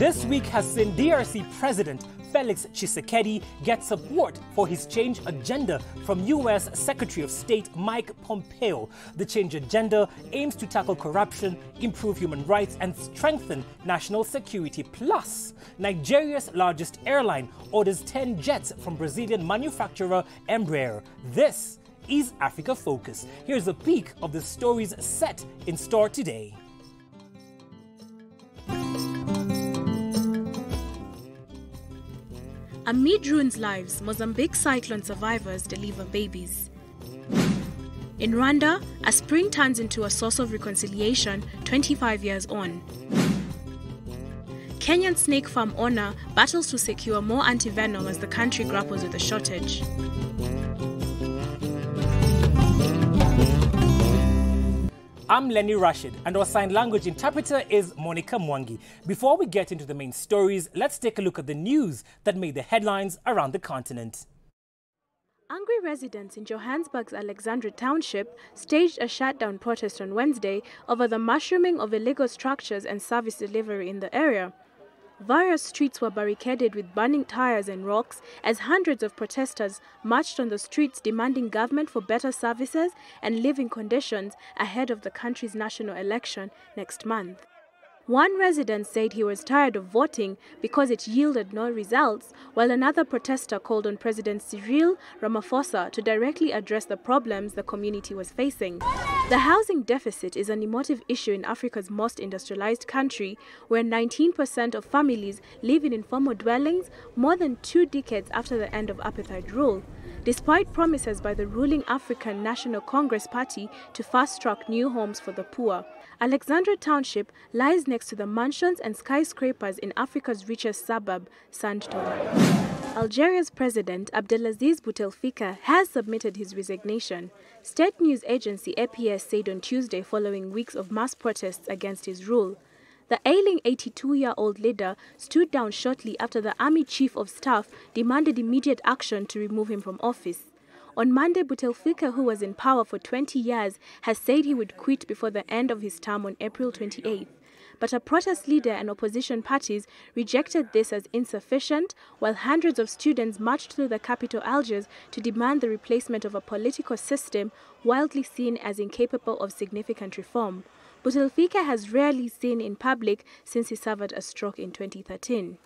This week has seen DRC President Felix Tshisekedi get support for his change agenda from U.S. Secretary of State Mike Pompeo. The change agenda aims to tackle corruption, improve human rights, and strengthen national security. Plus, Nigeria's largest airline orders 10 jets from Brazilian manufacturer Embraer. This is Africa Focus. Here's a peek of the stories set in store today. Amid ruins lives, Mozambique cyclone survivors deliver babies. In Rwanda, a spring turns into a source of reconciliation 25 years on. Kenyan snake farm owner battles to secure more antivenom as the country grapples with a shortage. I'm Lenny Rashid, and our sign language interpreter is Monica Mwangi. Before we get into the main stories, let's take a look at the news that made the headlines around the continent. Angry residents in Johannesburg's Alexandra Township staged a shutdown protest on Wednesday over the mushrooming of illegal structures and service delivery in the area. Various streets were barricaded with burning tires and rocks as hundreds of protesters marched on the streets demanding government for better services and living conditions ahead of the country's national election next month. One resident said he was tired of voting because it yielded no results, while another protester called on President Cyril Ramaphosa to directly address the problems the community was facing. The housing deficit is an emotive issue in Africa's most industrialized country, where 19% of families live in informal dwellings more than two decades after the end of apartheid rule. Despite promises by the ruling African National Congress Party to fast track new homes for the poor, Alexandra Township lies next to the mansions and skyscrapers in Africa's richest suburb, Sandton. Algeria's president Abdelaziz Bouteflika has submitted his resignation. State news agency APS said on Tuesday following weeks of mass protests against his rule. The ailing 82-year-old leader stood down shortly after the army chief of staff demanded immediate action to remove him from office. On Monday, Bouteflika, who was in power for 20 years, has said he would quit before the end of his term on April 28. But a protest leader and opposition parties rejected this as insufficient, while hundreds of students marched through the capital Algiers to demand the replacement of a political system widely seen as incapable of significant reform. Bouteflika has rarely seen in public since he suffered a stroke in 2013.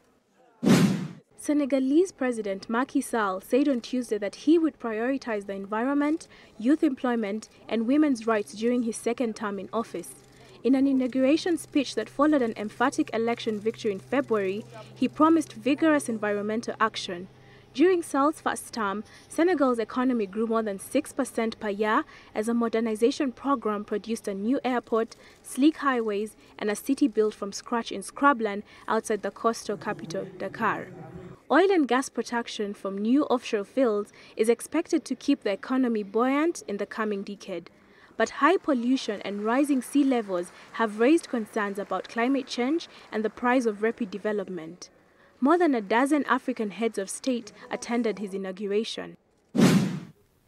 Senegalese President Macky Sall said on Tuesday that he would prioritize the environment, youth employment, and women's rights during his second term in office. In an inauguration speech that followed an emphatic election victory in February, he promised vigorous environmental action. During Sall's first term, Senegal's economy grew more than 6% per year as a modernization program produced a new airport, sleek highways, and a city built from scratch in scrubland outside the coastal capital, Dakar. Oil and gas production from new offshore fields is expected to keep the economy buoyant in the coming decade. But high pollution and rising sea levels have raised concerns about climate change and the price of rapid development. More than a dozen African heads of state attended his inauguration.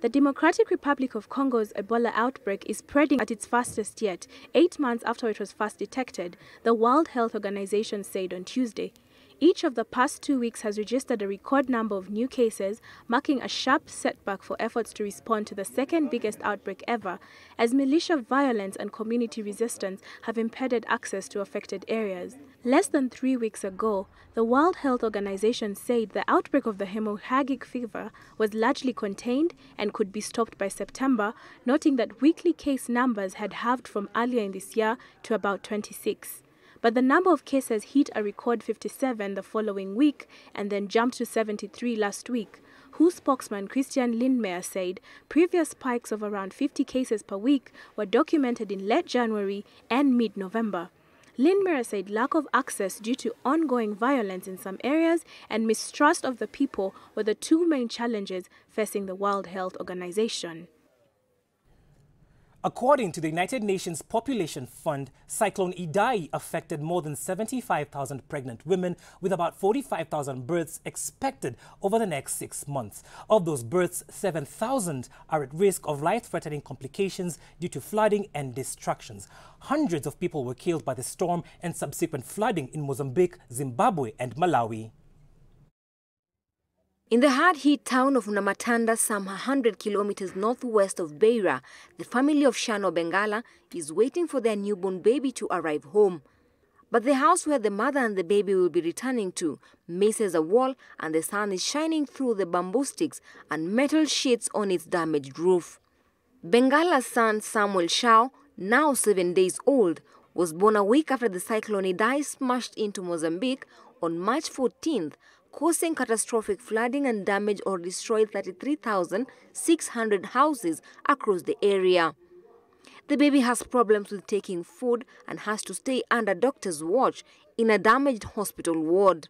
The Democratic Republic of Congo's Ebola outbreak is spreading at its fastest yet, eight months after it was first detected, the World Health Organization said on Tuesday. Each of the past two weeks has registered a record number of new cases, marking a sharp setback for efforts to respond to the second biggest outbreak ever, as militia violence and community resistance have impeded access to affected areas. Less than three weeks ago, the World Health Organization said the outbreak of the hemorrhagic fever was largely contained and could be stopped by September, noting that weekly case numbers had halved from earlier in this year to about 26 but the number of cases hit a record 57 the following week and then jumped to 73 last week. WHO spokesman Christian Lindmeier said previous spikes of around 50 cases per week were documented in late January and mid-November. Lindmeier said lack of access due to ongoing violence in some areas and mistrust of the people were the two main challenges facing the World Health Organization. According to the United Nations Population Fund, Cyclone Idai affected more than 75,000 pregnant women with about 45,000 births expected over the next six months. Of those births, 7,000 are at risk of life-threatening complications due to flooding and destructions. Hundreds of people were killed by the storm and subsequent flooding in Mozambique, Zimbabwe and Malawi. In the hard-hit town of Nhamatanda, some 100 kilometers northwest of Beira, the family of Shano Bengala is waiting for their newborn baby to arrive home. But the house where the mother and the baby will be returning to misses a wall and the sun is shining through the bamboo sticks and metal sheets on its damaged roof. Bengala's son Samuel Shao, now seven days old, was born a week after the cyclone Idai smashed into Mozambique on March 14th causing catastrophic flooding and damage or destroyed 33,600 houses across the area. The baby has problems with taking food and has to stay under doctor's watch in a damaged hospital ward.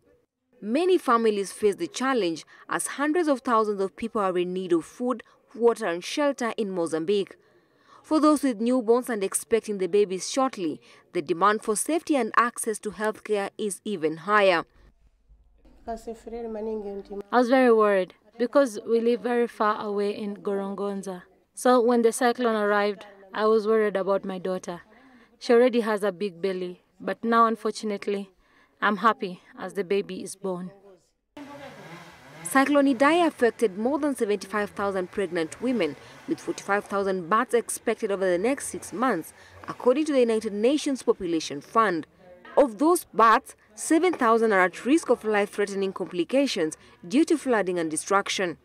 Many families face the challenge as hundreds of thousands of people are in need of food, water and shelter in Mozambique. For those with newborns and expecting the babies shortly, the demand for safety and access to healthcare is even higher. I was very worried because we live very far away in Gorongonza. So when the cyclone arrived, I was worried about my daughter. She already has a big belly, but now unfortunately, I'm happy as the baby is born. Cyclone Idai affected more than 75,000 pregnant women, with 45,000 births expected over the next six months, according to the United Nations Population Fund. Of those births, 7,000 are at risk of life-threatening complications due to flooding and destruction.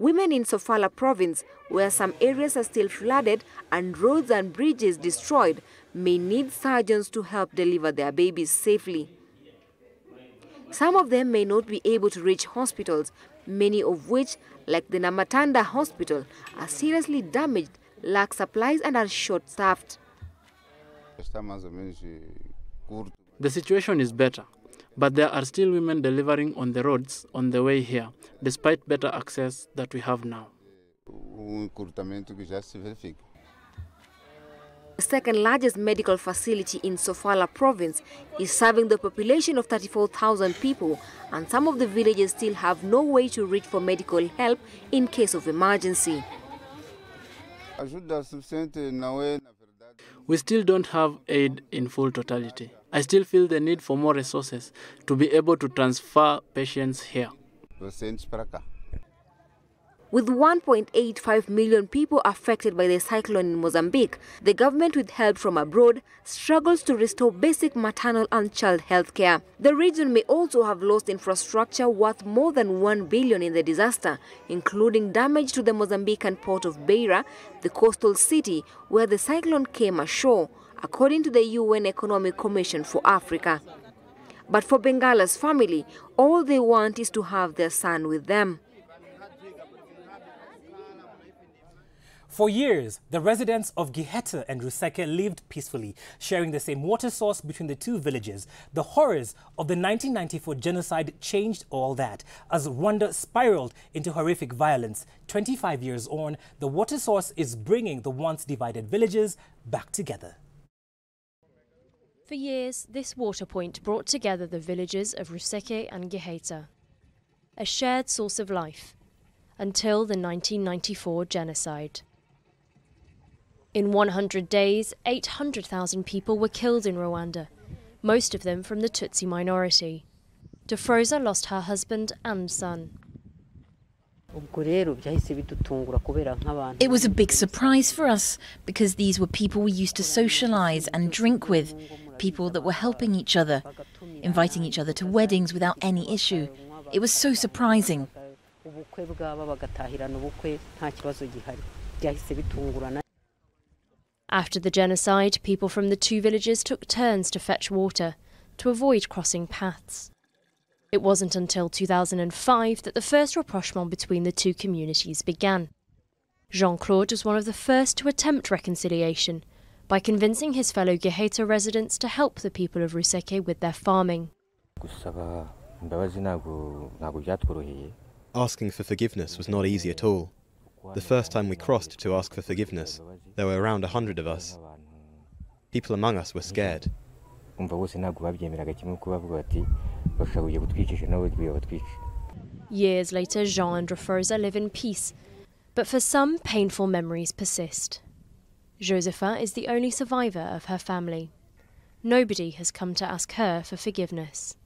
Women in Sofala province, where some areas are still flooded and roads and bridges destroyed, may need surgeons to help deliver their babies safely. Some of them may not be able to reach hospitals, many of which, like the Nhamatanda hospital, are seriously damaged, lack supplies and are short-staffed. The situation is better, but there are still women delivering on the roads on the way here, despite better access that we have now. The second largest medical facility in Sofala province is serving the population of 34,000 people and some of the villages still have no way to reach for medical help in case of emergency. We still don't have aid in full totality. I still feel the need for more resources to be able to transfer patients here. With 1.85 million people affected by the cyclone in Mozambique, the government with help from abroad struggles to restore basic maternal and child health care. The region may also have lost infrastructure worth more than 1 billion in the disaster, including damage to the Mozambican port of Beira, the coastal city where the cyclone came ashore, according to the UN Economic Commission for Africa. But for Bengala's family, all they want is to have their son with them. For years, the residents of Giheta and Ruseke lived peacefully, sharing the same water source between the two villages. The horrors of the 1994 genocide changed all that. As Rwanda spiraled into horrific violence, 25 years on, the water source is bringing the once divided villages back together. For years, this water point brought together the villages of Ruseke and Giheta, a shared source of life, until the 1994 genocide. In 100 days, 800,000 people were killed in Rwanda, most of them from the Tutsi minority. Defroza lost her husband and son. It was a big surprise for us because these were people we used to socialize and drink with, people that were helping each other, inviting each other to weddings without any issue. It was so surprising. After the genocide, people from the two villages took turns to fetch water to avoid crossing paths. It wasn't until 2005 that the first rapprochement between the two communities began. Jean Claude was one of the first to attempt reconciliation by convincing his fellow Giheta residents to help the people of Ruseke with their farming. Asking for forgiveness was not easy at all. The first time we crossed to ask for forgiveness, there were around a hundred of us. People among us were scared. Years later, Jean and Refosa live in peace, but for some, painful memories persist. Josepha is the only survivor of her family. Nobody has come to ask her for forgiveness.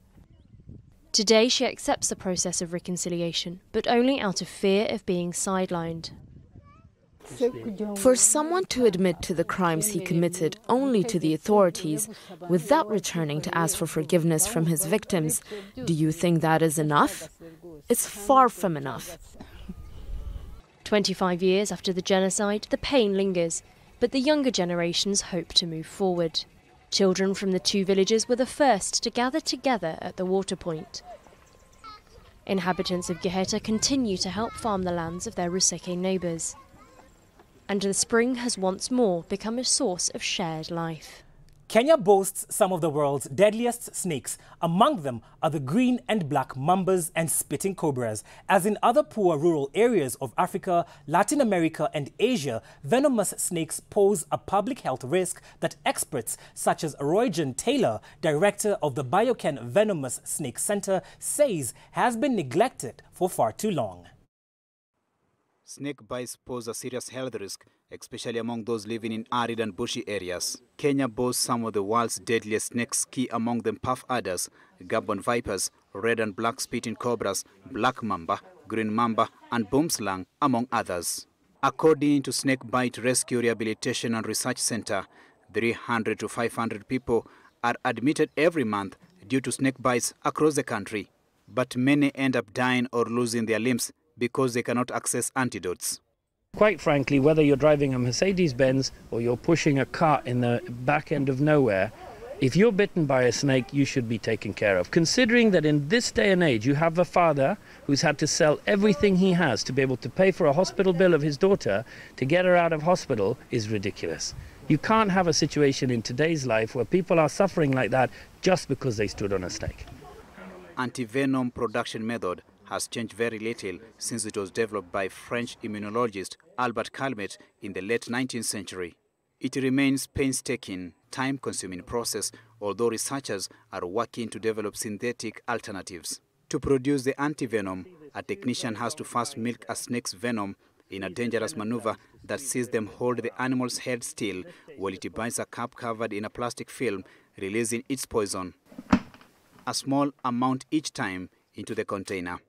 Today, she accepts the process of reconciliation, but only out of fear of being sidelined. For someone to admit to the crimes he committed only to the authorities without returning to ask for forgiveness from his victims, do you think that is enough? It's far from enough. 25 years after the genocide, the pain lingers, but the younger generations hope to move forward. Children from the two villages were the first to gather together at the water point. Inhabitants of Giheta continue to help farm the lands of their Ruseke neighbours and the spring has once more become a source of shared life. Kenya boasts some of the world's deadliest snakes. Among them are the green and black mambas and spitting cobras. As in other poor rural areas of Africa, Latin America and Asia, venomous snakes pose a public health risk that experts such as Royjan Taylor, director of the Bioken Venomous Snake Center, says has been neglected for far too long. Snake bites pose a serious health risk, especially among those living in arid and bushy areas. Kenya boasts some of the world's deadliest snakes, key among them puff adders, Gabon vipers, red and black spitting cobras, black mamba, green mamba, and boomslang, among others. According to Snake Bite Rescue Rehabilitation and Research Center, 300 to 500 people are admitted every month due to snake bites across the country. But many end up dying or losing their limbs because they cannot access antidotes. Quite frankly, whether you're driving a Mercedes Benz or you're pushing a cart in the back end of nowhere, if you're bitten by a snake, you should be taken care of. Considering that in this day and age, you have a father who's had to sell everything he has to be able to pay for a hospital bill of his daughter to get her out of hospital is ridiculous. You can't have a situation in today's life where people are suffering like that just because they stood on a stake. Antivenom production method has changed very little since it was developed by French immunologist Albert Calmette in the late 19th century. It remains painstaking, time-consuming process, although researchers are working to develop synthetic alternatives. To produce the antivenom, a technician has to first milk a snake's venom in a dangerous maneuver that sees them hold the animal's head still while it bites a cup covered in a plastic film, releasing its poison. A small amount each time into the container.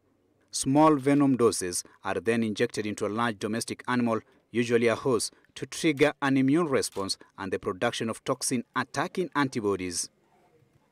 Small venom doses are then injected into a large domestic animal, usually a horse, to trigger an immune response and the production of toxin-attacking antibodies.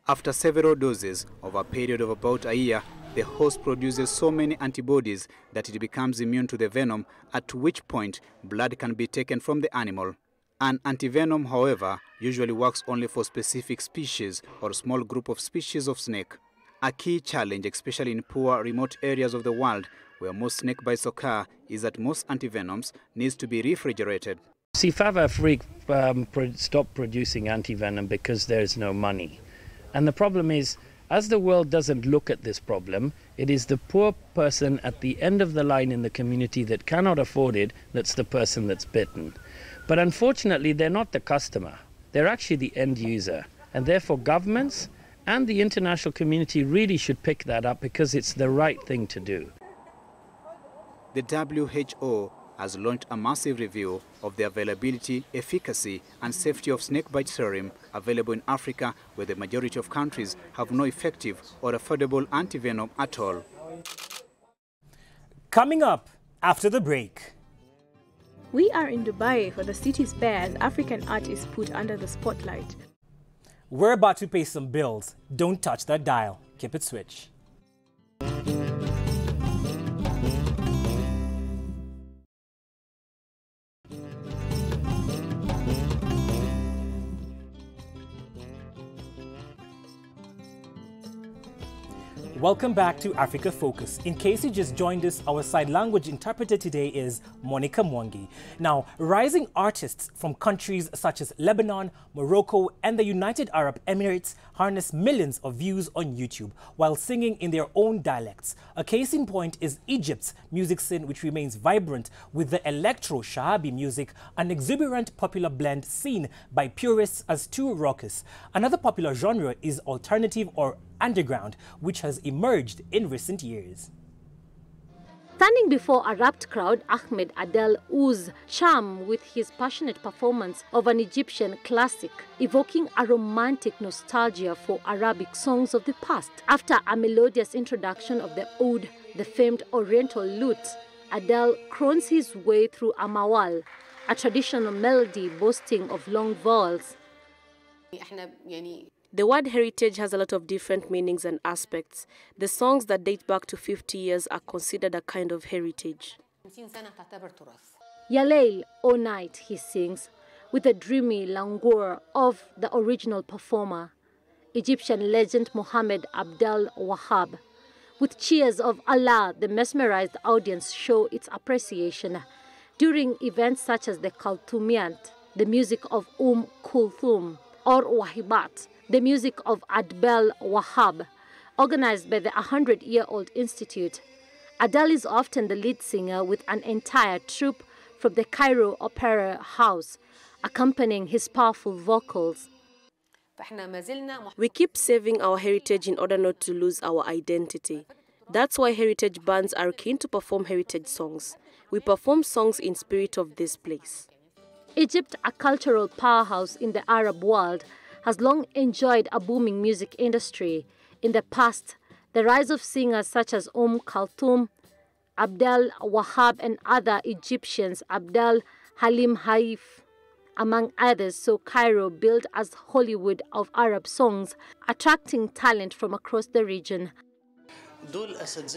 After several doses over a period of about a year, the horse produces so many antibodies that it becomes immune to the venom, at which point blood can be taken from the animal. An antivenom, however, usually works only for specific species or small group of species of snake. A key challenge, especially in poor, remote areas of the world where most snake bites occur, is that most antivenoms needs to be refrigerated. See, FAV-Afrique um, pro stopped producing antivenom because there is no money. And the problem is, as the world doesn't look at this problem, it is the poor person at the end of the line in the community that cannot afford it that's the person that's bitten. But unfortunately, they're not the customer. They're actually the end user. And therefore, governments and the international community really should pick that up because it's the right thing to do. The WHO has launched a massive review of the availability, efficacy and safety of snakebite serum available in Africa where the majority of countries have no effective or affordable antivenom at all. Coming up after the break. We are in Dubai for the city's fair as African art is put under the spotlight. We're about to pay some bills. Don't touch that dial. Keep it switch. Welcome back to Africa Focus. In case you just joined us, our side language interpreter today is Monica Mwangi. Now, rising artists from countries such as Lebanon, Morocco, and the United Arab Emirates harness millions of views on YouTube while singing in their own dialects. A case in point is Egypt's music scene, which remains vibrant with the electro shaabi music, an exuberant popular blend seen by purists as too raucous. Another popular genre is alternative or underground, which has emerged in recent years. Standing before a rapt crowd, Ahmed Adel oozed charm with his passionate performance of an Egyptian classic, evoking a romantic nostalgia for Arabic songs of the past. After a melodious introduction of the oud, the famed Oriental lute, Adel croons his way through a mawal, a traditional melody boasting of long vowels. The word heritage has a lot of different meanings and aspects. The songs that date back to 50 years are considered a kind of heritage. Yaleil O Night, he sings, with the dreamy languor of the original performer, Egyptian legend Mohammed Abdel Wahab. With cheers of Allah, the mesmerized audience show its appreciation. During events such as the Kaltumiyant, the music of Um Kulthum, or Wahibat, the music of Abdel Wahab, organized by the 100 year old institute. Adel is often the lead singer with an entire troupe from the Cairo Opera House, accompanying his powerful vocals. We keep saving our heritage in order not to lose our identity. That's why heritage bands are keen to perform heritage songs. We perform songs in spirit of this place. Egypt, a cultural powerhouse in the Arab world, has long enjoyed a booming music industry. In the past, the rise of singers such as Umm Kulthum, Abdel Wahab, and other Egyptians, Abdel Halim Hafez, among others, saw Cairo built as Hollywood of Arab songs, attracting talent from across the region.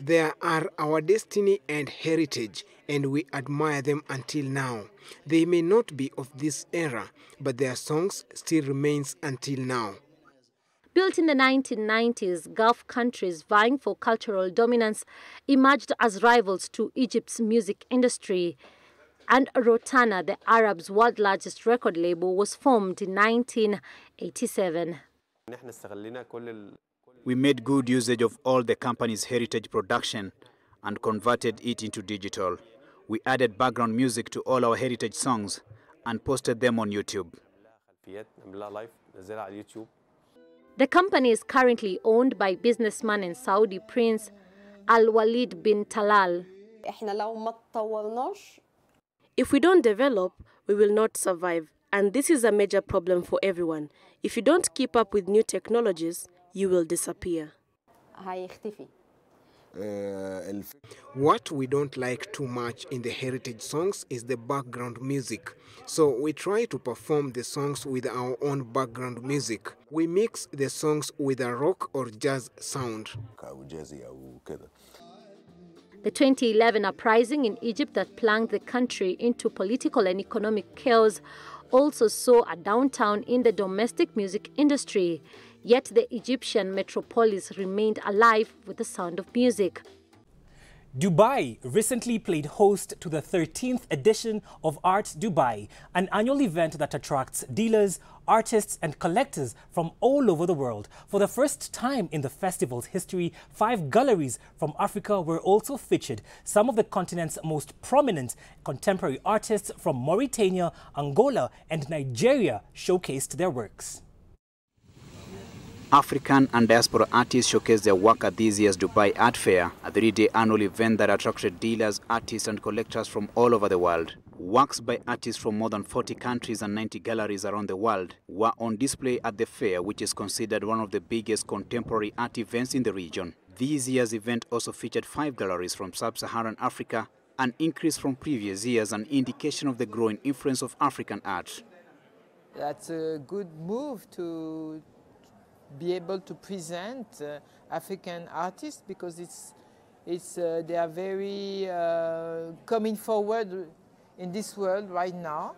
They are our destiny and heritage, and we admire them until now. They may not be of this era, but their songs still remains until now. Built in the 1990s, Gulf countries vying for cultural dominance emerged as rivals to Egypt's music industry. And Rotana, the Arabs' world largest record label, was formed in 1987. We made good usage of all the company's heritage production and converted it into digital. We added background music to all our heritage songs and posted them on YouTube. The company is currently owned by businessman and Saudi prince Al Walid bin Talal. If we don't develop, we will not survive. And this is a major problem for everyone. If you don't keep up with new technologies, you will disappear. Uh, what we don't like too much in the heritage songs is the background music. So we try to perform the songs with our own background music. We mix the songs with a rock or jazz sound. The 2011 uprising in Egypt that plunged the country into political and economic chaos also saw a downturn in the domestic music industry. Yet the Egyptian metropolis remained alive with the sound of music. Dubai recently played host to the 13th edition of Art Dubai, an annual event that attracts dealers, artists, and collectors from all over the world. For the first time in the festival's history, five galleries from Africa were also featured. Some of the continent's most prominent contemporary artists from Mauritania, Angola, and Nigeria showcased their works. African and diaspora artists showcased their work at this year's Dubai Art Fair, a three-day annual event that attracted dealers, artists and collectors from all over the world. Works by artists from more than 40 countries and 90 galleries around the world were on display at the fair, which is considered one of the biggest contemporary art events in the region. This year's event also featured five galleries from sub-Saharan Africa, an increase from previous years, an indication of the growing influence of African art. That's a good move to be able to present uh, African artists because it's, it's, uh, they are very uh, coming forward in this world right now.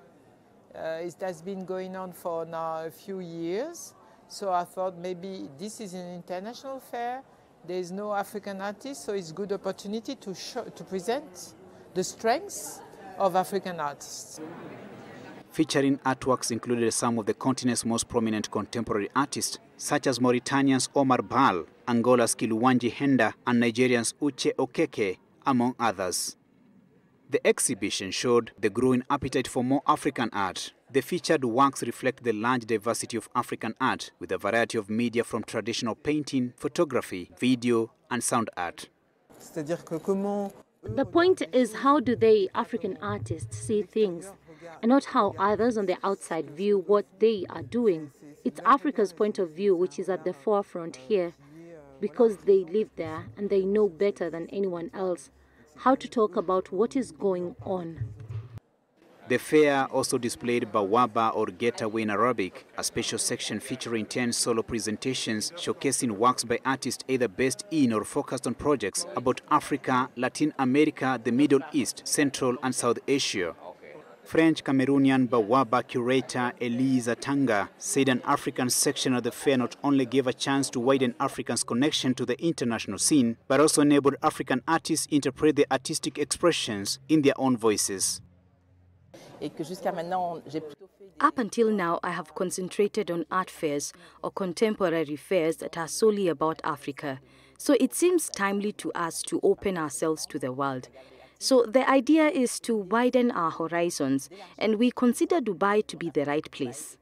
it has been going on for now a few years. So I thought maybe this is an international fair. there is no African artist, so it's a good opportunity to, show, to present the strengths of African artists. Featuring artworks included some of the continent's most prominent contemporary artists, such as Mauritanians Oumar Ball, Angola's Kiluanji Henda, and Nigerian's Uche Okeke, among others. The exhibition showed the growing appetite for more African art. The featured works reflect the large diversity of African art, with a variety of media from traditional painting, photography, video, and sound art. The point is how do they, African artists, see things, and not how others on the outside view what they are doing. It's Africa's point of view which is at the forefront here, because they live there and they know better than anyone else how to talk about what is going on. The fair also displayed Bawwaba or Getaway in Arabic, a special section featuring 10 solo presentations showcasing works by artists either based in or focused on projects about Africa, Latin America, the Middle East, Central and South Asia. French Cameroonian Bawwaba curator Elise Atangana said an African section of the fair not only gave a chance to widen Africans' connection to the international scene, but also enabled African artists to interpret their artistic expressions in their own voices. Up until now, I have concentrated on art fairs or contemporary fairs that are solely about Africa. So it seems timely to us to open ourselves to the world. So the idea is to widen our horizons, and we consider Dubai to be the right place.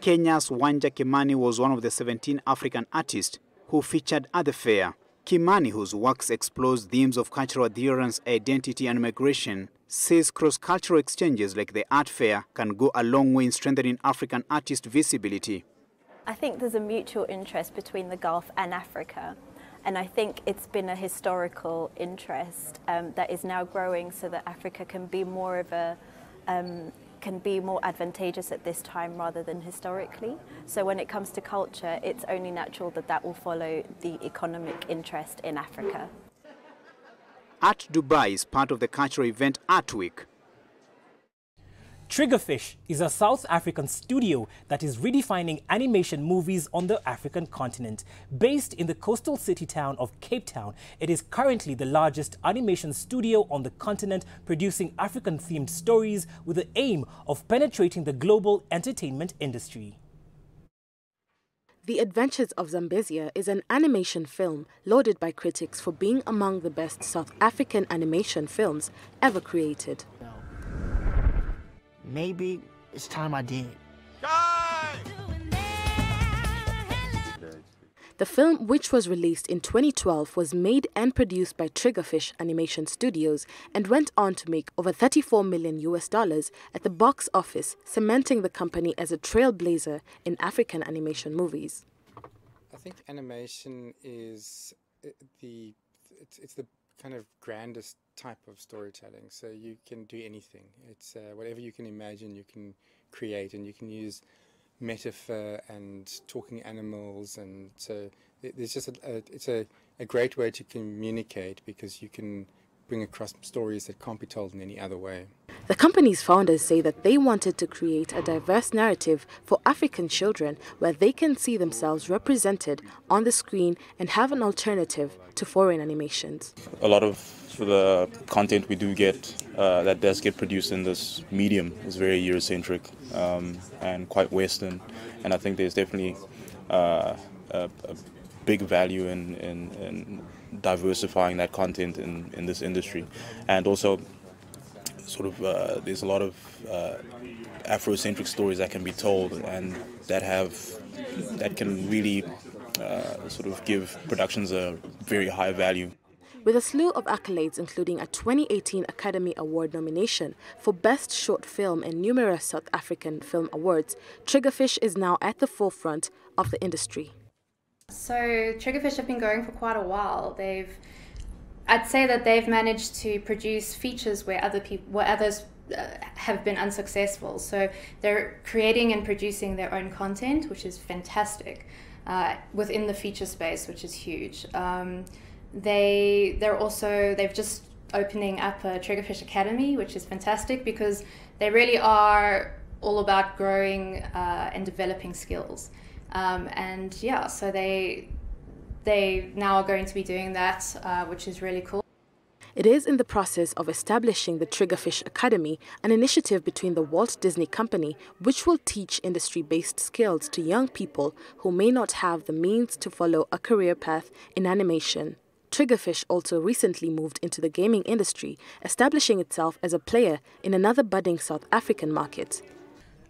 Kenya's Wanja Kimani was one of the 17 African artists who featured at the fair. Kimani, whose works explores themes of cultural adherence, identity, and migration, says cross-cultural exchanges like the art fair can go a long way in strengthening African artist visibility. I think there's a mutual interest between the Gulf and Africa. And I think it's been a historical interest um, that is now growing so that Africa can be more of a um, can be more advantageous at this time rather than historically. So when it comes to culture, it's only natural that that will follow the economic interest in Africa. Art Dubai is part of the cultural event Art Week. Triggerfish is a South African studio that is redefining animation movies on the African continent. Based in the coastal city town of Cape Town, it is currently the largest animation studio on the continent producing African-themed stories with the aim of penetrating the global entertainment industry. The Adventures of Zambezia is an animation film lauded by critics for being among the best South African animation films ever created. Maybe it's time I did. The film, which was released in 2012, was made and produced by Triggerfish Animation Studios and went on to make over 34 million US dollars at the box office, cementing the company as a trailblazer in African animation movies. I think animation is the it's, it's the kind of grandest type of storytelling. So you can do anything. It's uh, whatever you can imagine, you can create, and you can use metaphor and talking animals, and so there's just a, a it's a, a great way to communicate because you can bring across stories that can't be told in any other way. The company's founders say that they wanted to create a diverse narrative for African children where they can see themselves represented on the screen and have an alternative to foreign animations. A lot of the content we do get uh, that does get produced in this medium is very Eurocentric um, and quite Western, and I think there's definitely uh, a, a, big value in, in, in diversifying that content in, in this industry, and also sort of uh, there's a lot of uh, Afrocentric stories that can be told and that have that can really uh, sort of give productions a very high value. With a slew of accolades, including a 2018 Academy Award nomination for Best Short Film and numerous South African film awards, Triggerfish is now at the forefront of the industry. So, Triggerfish have been going for quite a while. They've I'd say that they've managed to produce features where other people, where others uh, have been unsuccessful. So they're creating and producing their own content, which is fantastic, uh, within the feature space, which is huge. Um, they they're also they've just opening up a Triggerfish Academy, which is fantastic because they really are all about growing uh, and developing skills. Um, and yeah, so they they now are going to be doing that, uh, which is really cool. It is in the process of establishing the Triggerfish Academy, an initiative between the Walt Disney Company, which will teach industry based skills to young people who may not have the means to follow a career path in animation. Triggerfish also recently moved into the gaming industry, establishing itself as a player in another budding South African market.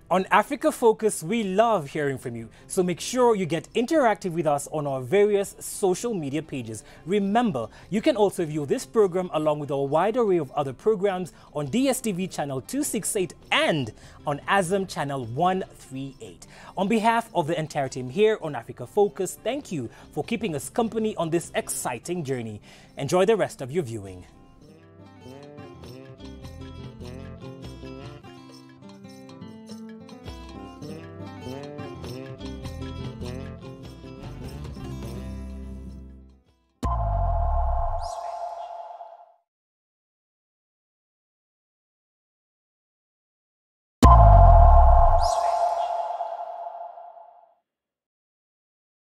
On Africa Focus, we love hearing from you, so make sure you get interactive with us on our various social media pages. Remember, you can also view this program along with a wide array of other programs on DSTV channel 268 and on AZAM channel 138. On behalf of the entire team here on Africa Focus, thank you for keeping us company on this exciting journey. Enjoy the rest of your viewing.